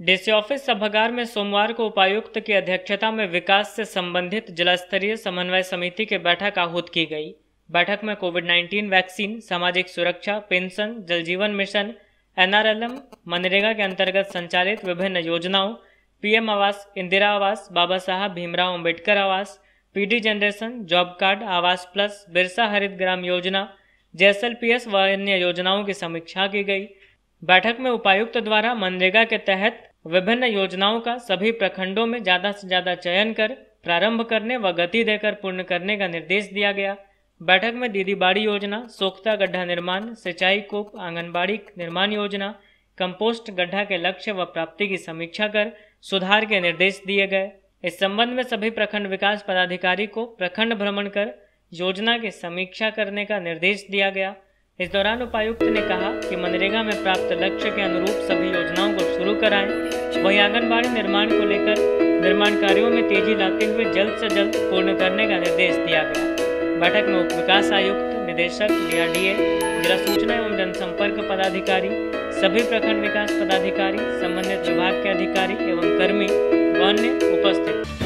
DC office सभागार में सोमवार को उपायुक्त की अध्यक्षता में विकास से संबंधित जिला स्तरीय समन्वय समिति की बैठक आहूत की गई। बैठक में कोविड 19 वैक्सीन, सामाजिक सुरक्षा, पेंशन जल जीवन मिशन, एनआरएलएम, मनरेगा के अंतर्गत संचालित विभिन्न योजनाओं, पीएम आवास, इंदिरा आवास, बाबा साहब, भीमराव अंबेडकर आवास, पीडी जनरेशन, जॉब कार्ड, आवास प्लस, बिरसा हरित ग्राम योजना, जेएसएलपीएस व अन्य योजनाओं की समीक्षा की गई। बैठक में उपायुक्त द्वारा मनरेगा के तहत विभिन्न योजनाओं का सभी प्रखंडों में ज़्यादा से ज़्यादा चयन कर प्रारंभ करने व गति देकर पूर्ण करने का निर्देश दिया गया। बैठक में दीदी बाड़ी योजना, सोखता गड्ढा निर्माण, सिंचाई कूप, आंगनबाड़ी निर्माण योजना, कंपोस्ट गड्ढा के लक्ष्य व प्राप्ति की समीक्षा कर सुधार के निर्देश दिए गए। इस संबंध में सभी प्रखंड विकास पदाधिकारी को प्रखंड भ्रमण कर योजना की समीक्षा करने का निर्देश दिया गया। इस दौरान उपायुक्त ने कहा कि मनरेगा में प्राप्त लक्ष्य के अनुरूप सभी योजनाओं को शुरू कराएँ। वहीं आंगनबाड़ी निर्माण को लेकर निर्माण कार्यों में तेज़ी लाते हुए जल्द से जल्द पूर्ण करने का निर्देश दिया गया। बैठक में उप विकास आयुक्त, निदेशक, डीआरडीए, जिला सूचना एवं जनसंपर्क पदाधिकारी, सभी प्रखंड विकास पदाधिकारी, संबंधित विभाग के अधिकारी एवं कर्मी व अन्य उपस्थित।